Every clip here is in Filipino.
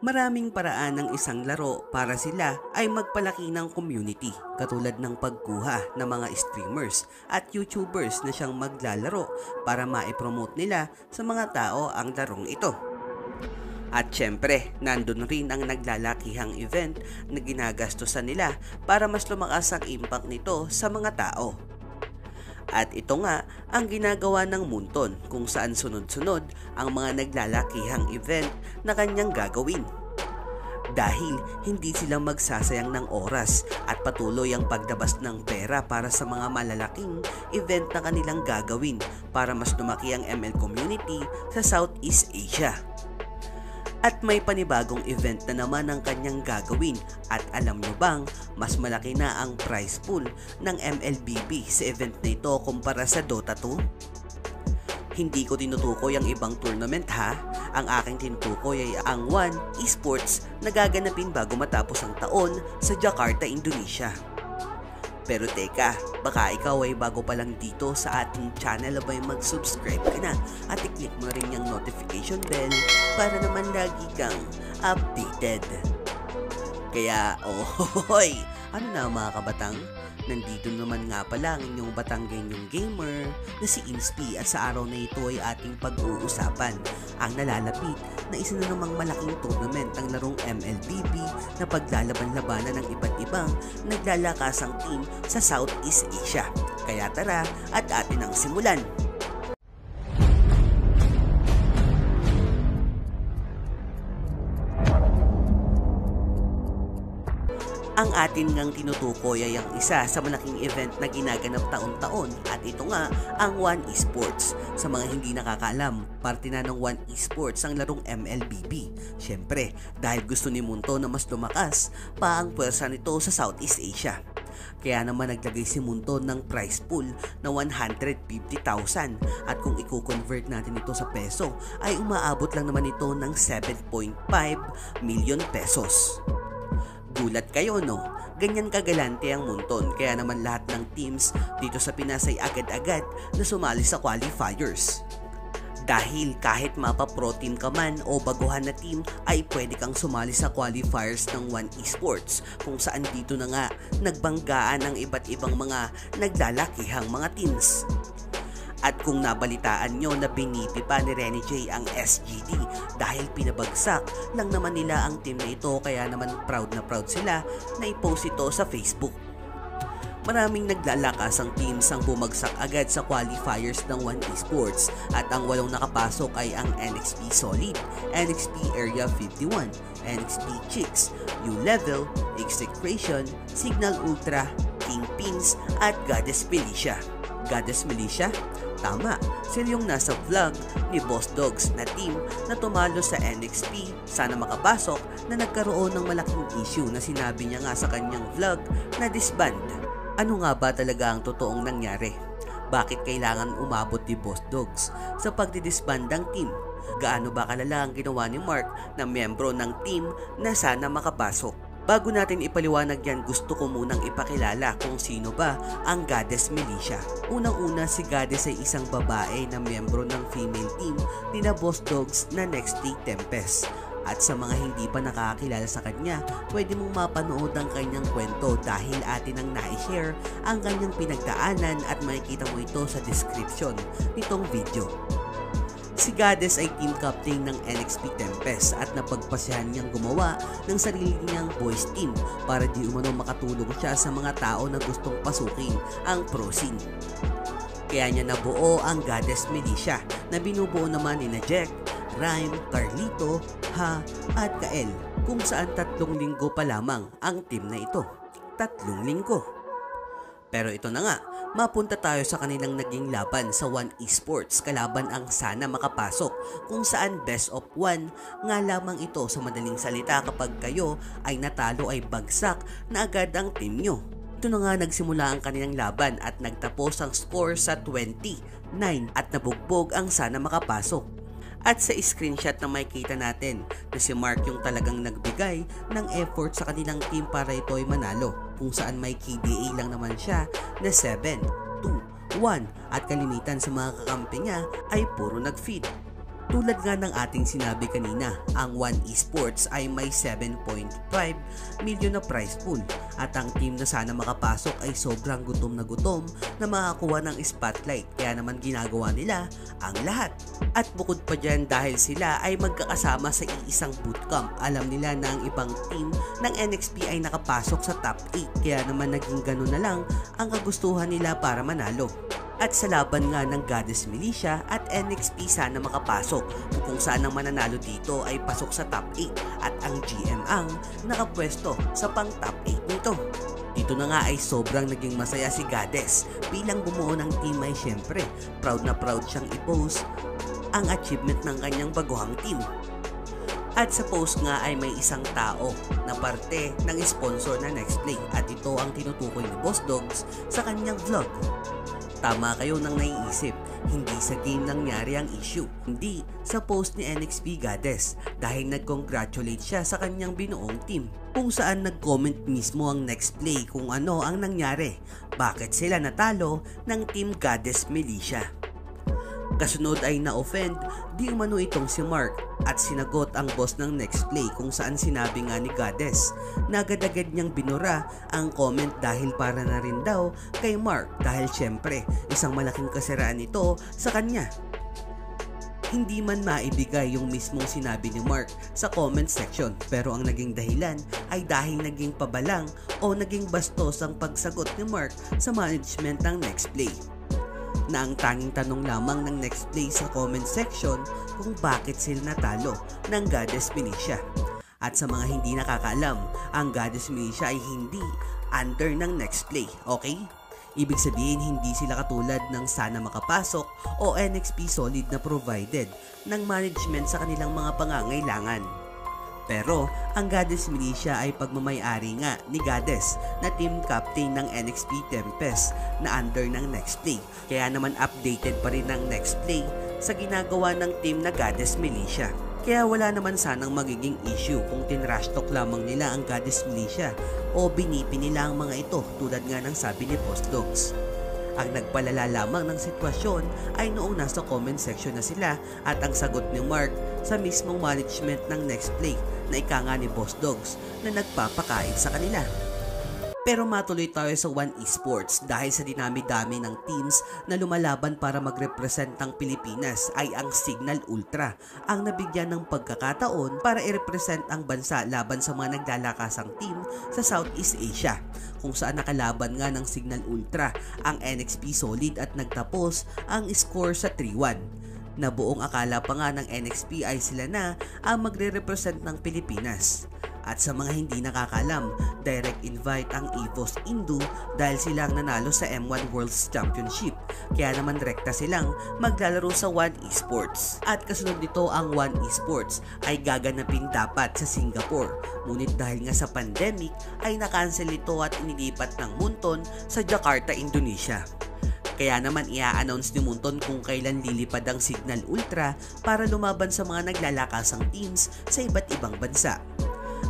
Maraming paraan ng isang laro para sila ay magpalaki ng community katulad ng pagkuha ng mga streamers at YouTubers na siyang maglalaro para maipromote nila sa mga tao ang larong ito. At syempre, nandun rin ang naglalakihang event na ginagastosan nila para mas lumakas ang impact nito sa mga tao. At ito nga ang ginagawa ng Munton kung saan sunod-sunod ang mga naglalakihang event na kanyang gagawin. Dahil hindi sila magsasayang ng oras at patuloy ang pagdabas ng pera para sa mga malalaking event na kanilang gagawin para mas lumaki ang ML community sa Southeast Asia. At may panibagong event na naman ang kanyang gagawin at alam nyo bang mas malaki na ang prize pool ng MLBB sa event na ito kumpara sa Dota 2? Hindi ko tinutukoy ang ibang tournament ha. Ang aking tinutukoy ay ang One Esports na gaganapin bago matapos ang taon sa Jakarta, Indonesia. Pero teka, baka ikaw ay bago pa lang dito sa ating channel abay mag-subscribe ka na at i-click mo rin yung notification bell para naman lagi kang updated. Kaya, ohoy, ano na mga kabatang? Nandito naman nga pala ang inyong Batanggenyong gamer na si Inspi at sa araw na ito ay ating pag-uusapan ang nalalapit na isa na namang malaking tournament ng larong MLBB na paglalaban-labanan ng iba't ibang naglalakasang team sa Southeast Asia. Kaya tara at atin ang simulan! Ang atin ngang tinutukoy ay ang isa sa malaking event na ginaganap taon-taon at ito nga ang One Esports. Sa mga hindi nakakaalam, parte na ng One Esports ang larong MLBB. Siyempre, dahil gusto ni Munto na mas lumakas pa ang pwersa nito sa Southeast Asia. Kaya naman naglagay si Munto ng prize pool na 150,000 at kung i-convert natin ito sa peso ay umaabot lang naman ito ng 7.5 million pesos. Gulat kayo no? Ganyan kagalante ang Munton kaya naman lahat ng teams dito sa Pinas ay agad-agad na sumali sa qualifiers. Dahil kahit mapa pro team ka man o baguhan na team ay pwede kang sumali sa qualifiers ng One Esports kung saan dito na nga nagbanggaan ang iba't ibang mga naglalakihang mga teams. At kung nabalitaan nyo na binipi pa ni Renny J ang SGD dahil pinabagsak lang naman nila ang team na ito kaya naman proud na proud sila na i-post ito sa Facebook. Maraming naglalakas ang teams ang bumagsak agad sa qualifiers ng 1 Esports at ang walong nakapasok ay ang NXP Solid, NXP Area 51, NXP Chicks, U-Level, Execration, Signal Ultra, Kingpins at Goddess Militia. Goddess Militia? Tama, sila yung nasa vlog ni Boss Dogs na team na tumalo sa NXP sana makapasok na nagkaroon ng malaking issue na sinabi niya nga sa kanyang vlog na disband. Ano nga ba talaga ang totoong nangyari? Bakit kailangan umabot ni Boss Dogs sa pagdidisband ng team? Gaano ba kalala ang ginawa ni Mark na miyembro ng team na sana makapasok? Bago natin ipaliwanag yan, gusto ko munang ipakilala kung sino ba ang Goddess Militia. Unang-una si Goddess ay isang babae na miyembro ng female team ni na Boss Dogs na Next Day Tempest. At sa mga hindi pa nakakilala sa kanya, pwede mong mapanood ang kanyang kwento dahil atin ang na-share ang kanyang pinagdaanan at makikita mo ito sa description nitong video. Si Goddess ay team captain ng NXP Tempest at napagpasyahan niyang gumawa ng sarili niyang boys team para di umano makatulong siya sa mga tao na gustong pasukin ang pro scene. Kaya niya nabuo ang Goddess Militia na binubuo naman ni na Jack, Rhyme, Carlito, Ha at Kael kung saan tatlong linggo pa lamang ang team na ito. Tatlong linggo. Pero ito na nga, mapunta tayo sa kanilang naging laban sa One Esports kalaban ang sana makapasok kung saan best of one nga lamang ito sa madaling salita kapag kayo ay natalo ay bagsak na agad ang team nyo. Ito na nga nagsimula ang kanilang laban at nagtapos ang score sa 29 at nabugbog ang sana makapasok. At sa screenshot na makikita natin na si Mark yung talagang nagbigay ng effort sa kanilang team para ito ay manalo kung saan may KDA lang naman siya na 7, 2, 1 at kalimitan sa mga kakampi niya ay puro nag-feed. Tulad nga ng ating sinabi kanina, ang One Esports ay may 7.5 million na prize pool. At ang team na sana makapasok ay sobrang gutom na gutom na makakuha ng spotlight. Kaya naman ginagawa nila ang lahat. At bukod pa dyan dahil sila ay magkakasama sa iisang bootcamp, alam nila na ang ibang team ng NXP ay nakapasok sa top 8 kaya naman naging ganun na lang ang kagustuhan nila para manalo at sa laban nga ng Goddess Militia at NXP sana makapasok kung saan ang mananalo dito ay pasok sa top 8 at ang GM ang nakapwesto sa pang top 8 nito. Dito na nga ay sobrang naging masaya si Goddess bilang bumuo ng team ay syempre proud na proud siyang i-post ang achievement ng kanyang baguhang team. At sa post nga ay may isang tao na parte ng sponsor na Nextplay at ito ang tinutukoy ni Boss Dogs sa kanyang vlog. Tama kayo nang naiisip, hindi sa game nangyari ang issue, hindi sa post ni NXP Goddess dahil nag-congratulate siya sa kanyang binuong team. Kung saan nag-comment mismo ang next play kung ano ang nangyari, bakit sila natalo ng Team Goddess Militia. Kasunod ay na-offend. Di umano itong si Mark at sinagot ang boss ng next play kung saan sinabi nga ni Goddess. Na agad-agad niyang binura ang comment dahil para na rin daw kay Mark dahil syempre isang malaking kasiraan ito sa kanya. Hindi man maibigay yung mismong sinabi ni Mark sa comment section pero ang naging dahilan ay dahil naging pabalang o naging bastos ang pagsagot ni Mark sa management ng next play na ang tanging tanong lamang ng next play sa comment section kung bakit sila natalo ng Goddess Militia. At sa mga hindi nakakaalam, ang Goddess Militia ay hindi under ng next play, okay? Ibig sabihin hindi sila katulad ng sana makapasok o NXP solid na provided ng management sa kanilang mga pangangailangan. Pero ang Goddess Militia ay pagmamayari nga ni Goddess na team captain ng NXP Tempest na under ng Next Play. Kaya naman updated pa rin ng Next Play sa ginagawa ng team na Goddess Militia. Kaya wala naman sanang magiging issue kung tinrash lamang nila ang Goddess Militia o binipi nila ang mga ito tulad nga ng sabi ni Post Dogs. Ang nagpalala lamang ng sitwasyon ay noong nasa comment section na sila at ang sagot ni Mark sa mismong management ng Next Play na ika nga ni Boss Dogs na nagpapakain sa kanila. Pero matuloy tayo sa One Esports dahil sa dinami-dami ng teams na lumalaban para magrepresent ng Pilipinas ay ang Signal Ultra ang nabigyan ng pagkakataon para i-represent ang bansa laban sa mga naglalakasang team sa Southeast Asia kung saan nakalaban nga ng Signal Ultra ang NXP Solid at nagtapos ang score sa 3-1 na buong akala pa nga ng NXP ay sila na ang magre-represent ng Pilipinas. At sa mga hindi nakakalam, direct invite ang EVOS Indu dahil silang nanalo sa M1 World Championship. Kaya naman rekta silang maglalaro sa One Esports. At kasunod nito ang One Esports ay gaganapin dapat sa Singapore. Ngunit dahil nga sa pandemic ay nakancel ito at inilipat ng Munton sa Jakarta, Indonesia. Kaya naman i-announce ni Munton kung kailan lilipad ang Signal Ultra para lumaban sa mga naglalakasang teams sa iba't ibang bansa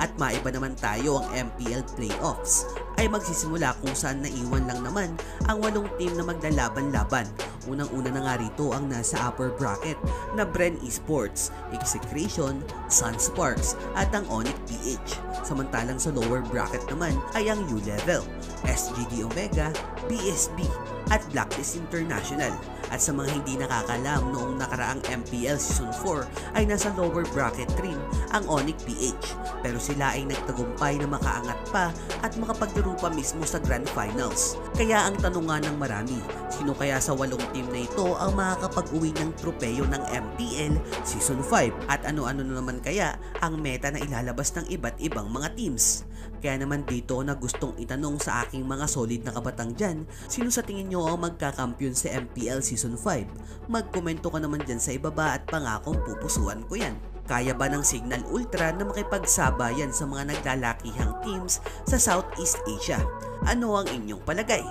at maiba naman tayo ang MPL Playoffs ay magsisimula kung saan naiwan lang naman ang walong team na maglalaban-laban. Unang-una na nga rito ang nasa upper bracket na Bren Esports, Execration, Sun Sparks at ang Onyx PH. Samantalang sa lower bracket naman ay ang U-Level, SGD Omega, BSB at Blacklist International. At sa mga hindi nakakalam, noong nakaraang MPL Season 4 ay nasa lower bracket rin ang Onyx PH. Pero sila ay nagtagumpay na makaangat pa at makapaglaro pa mismo sa Grand Finals. Kaya ang tanong nga ng marami, sino kaya sa walong team na ito ang makakapag-uwi ng tropeyo ng MPL Season 5? At ano-ano na naman kaya ang meta na ilalabas ng iba't ibang mga teams? Kaya naman dito na gustong itanong sa aking mga solid na kabatang dyan, sino sa tingin nyo ang magkakampiyon sa MPL Season 5? Magkomento ka naman dyan sa ibaba at pangakong pupusuan ko yan. Kaya ba ng Signal Ultra na makipagsabayan sa mga naglalakihang teams sa Southeast Asia? Ano ang inyong palagay?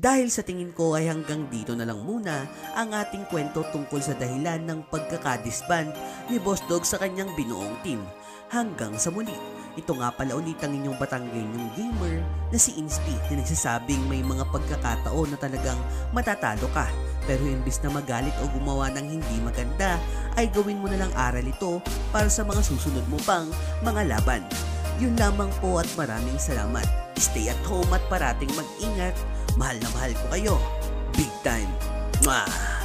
Dahil sa tingin ko ay hanggang dito na lang muna ang ating kwento tungkol sa dahilan ng pagkakadisband ni Boss Dog sa kanyang binuong team. Hanggang sa muli. Ito nga pala ulit ang inyong Batangganyong gamer na si Inspi na nagsasabing may mga pagkakataon na talagang matatalo ka Pero imbis na magalit o gumawa ng hindi maganda, ay gawin mo na lang aral ito para sa mga susunod mo pang mga laban. Yun lamang po at maraming salamat. Stay at home at parating mag-ingat. Mahal na mahal ko kayo. Big time. Mwah!